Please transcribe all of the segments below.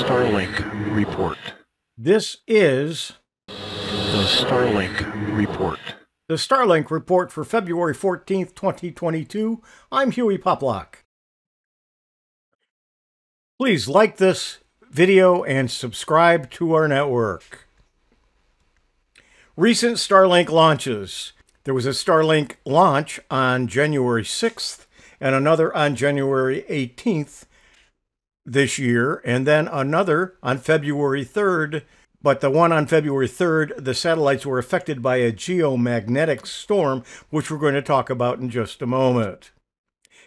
Starlink Report. This is The Starlink Report. the Starlink report for February 14th, 2022. I'm Hewie Poplock. Please like this video and subscribe to our network. Recent Starlink launches. There was a Starlink launch on January 6th and another on January 18th this year, and then another on February 3rd. But the one on February 3rd, the satellites were affected by a geomagnetic storm, which we're going to talk about in just a moment.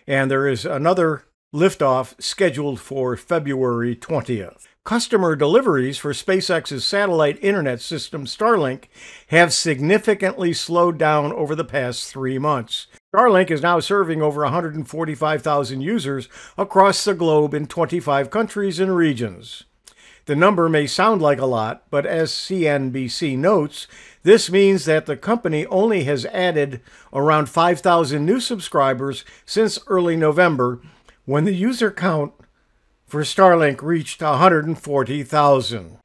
And there is another liftoff scheduled for February 20th. Customer deliveries for SpaceX's satellite internet system Starlink have significantly slowed down over the past three months. Starlink is now serving over 145,000 users across the globe in 25 countries and regions. The number may sound like a lot, but as CNBC notes, this means that the company only has added around 5,000 new subscribers since early November, when the user count for Starlink reached 140,000.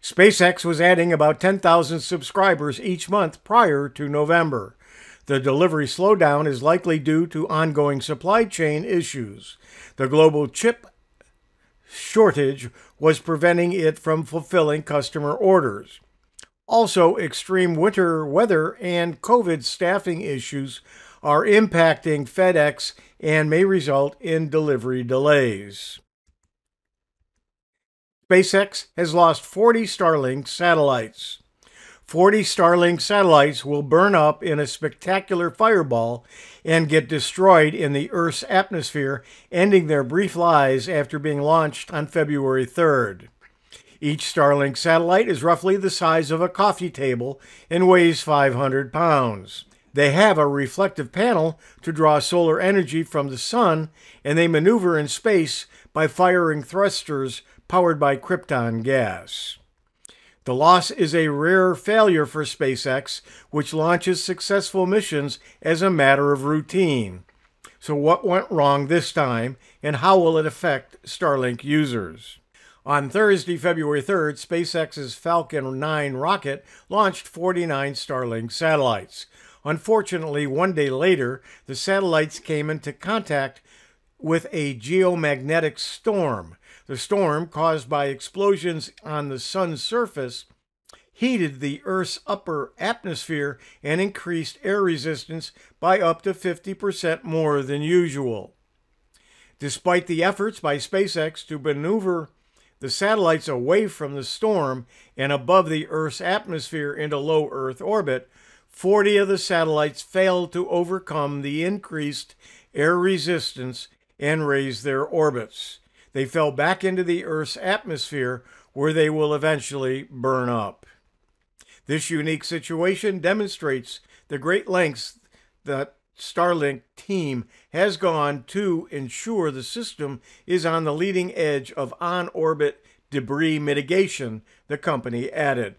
SpaceX was adding about 10,000 subscribers each month prior to November. The delivery slowdown is likely due to ongoing supply chain issues. The global chip shortage was preventing it from fulfilling customer orders. Also, extreme winter weather and COVID staffing issues are impacting FedEx and may result in delivery delays. SpaceX has lost 40 Starlink satellites. 40 Starlink satellites will burn up in a spectacular fireball and get destroyed in the Earth's atmosphere, ending their brief lives after being launched on February 3rd. Each Starlink satellite is roughly the size of a coffee table and weighs 500 pounds. They have a reflective panel to draw solar energy from the sun, and they maneuver in space by firing thrusters powered by krypton gas. The loss is a rare failure for SpaceX, which launches successful missions as a matter of routine. So, what went wrong this time, and how will it affect Starlink users? On Thursday, February 3rd, SpaceX's Falcon 9 rocket launched 49 Starlink satellites. Unfortunately, one day later, the satellites came into contact with a geomagnetic storm. The storm, caused by explosions on the sun's surface, heated the Earth's upper atmosphere and increased air resistance by up to 50% more than usual. Despite the efforts by SpaceX to maneuver the satellites away from the storm and above the Earth's atmosphere into low Earth orbit, 40 of the satellites failed to overcome the increased air resistance and raise their orbits. They fell back into the Earth's atmosphere where they will eventually burn up. This unique situation demonstrates the great lengths that Starlink team has gone to ensure the system is on the leading edge of on orbit debris mitigation, the company added.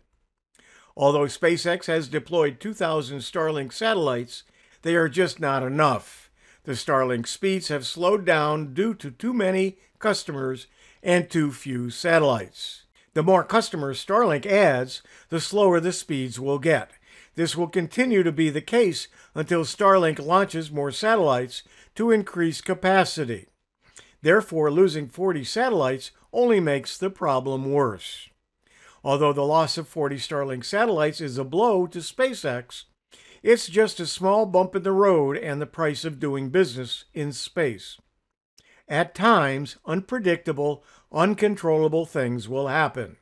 Although SpaceX has deployed 2,000 Starlink satellites, they are just not enough. The Starlink speeds have slowed down due to too many customers and too few satellites. The more customers Starlink adds, the slower the speeds will get. This will continue to be the case until Starlink launches more satellites to increase capacity. Therefore, losing 40 satellites only makes the problem worse. Although the loss of 40 Starlink satellites is a blow to SpaceX, it's just a small bump in the road and the price of doing business in space. At times, unpredictable, uncontrollable things will happen.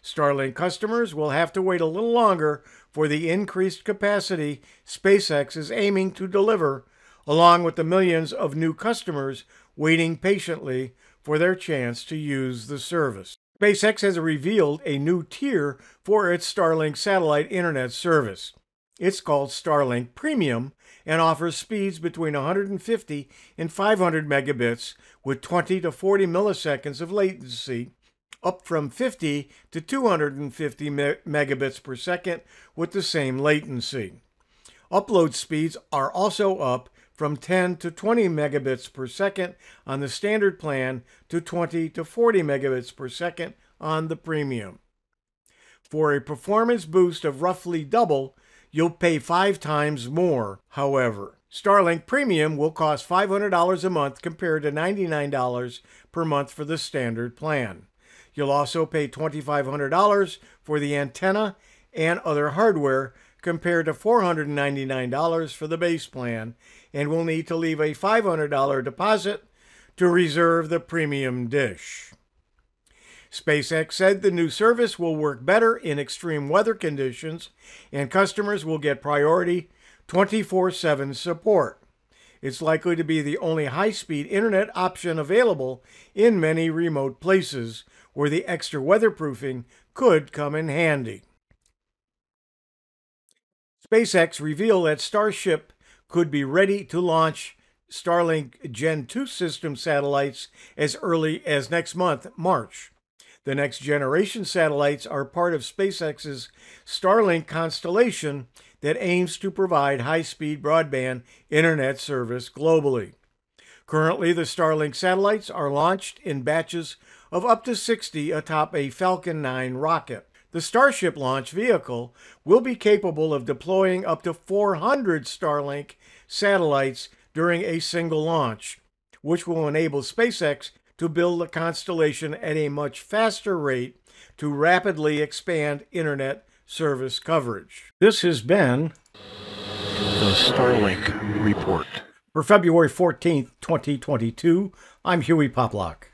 Starlink customers will have to wait a little longer for the increased capacity SpaceX is aiming to deliver, along with the millions of new customers waiting patiently for their chance to use the service. SpaceX has revealed a new tier for its Starlink satellite internet service. It's called Starlink Premium and offers speeds between 150 and 500 megabits with 20 to 40 milliseconds of latency, up from 50 to 250 me- megabits per second with the same latency. Upload speeds are also up from 10 to 20 megabits per second on the standard plan to 20 to 40 megabits per second on the premium. For a performance boost of roughly double, you'll pay five times more, however. Starlink Premium will cost $500 a month compared to $99 per month for the standard plan. You'll also pay $2,500 for the antenna and other hardware compared to $499 for the base plan, and will need to leave a $500 deposit to reserve the premium dish. SpaceX said the new service will work better in extreme weather conditions and customers will get priority 24 7 support. It's likely to be the only high speed internet option available in many remote places where the extra weatherproofing could come in handy. SpaceX revealed that Starship could be ready to launch Starlink Gen 2 system satellites as early as next month, March. The next generation satellites are part of SpaceX's Starlink constellation that aims to provide high speed broadband internet service globally. Currently, the Starlink satellites are launched in batches of up to 60 atop a Falcon 9 rocket. The Starship launch vehicle will be capable of deploying up to 400 Starlink satellites during a single launch, which will enable SpaceX to build a constellation at a much faster rate to rapidly expand internet service coverage. This has been The Starlink Report. for February 14th, 2022. I'm Hewie Poplock.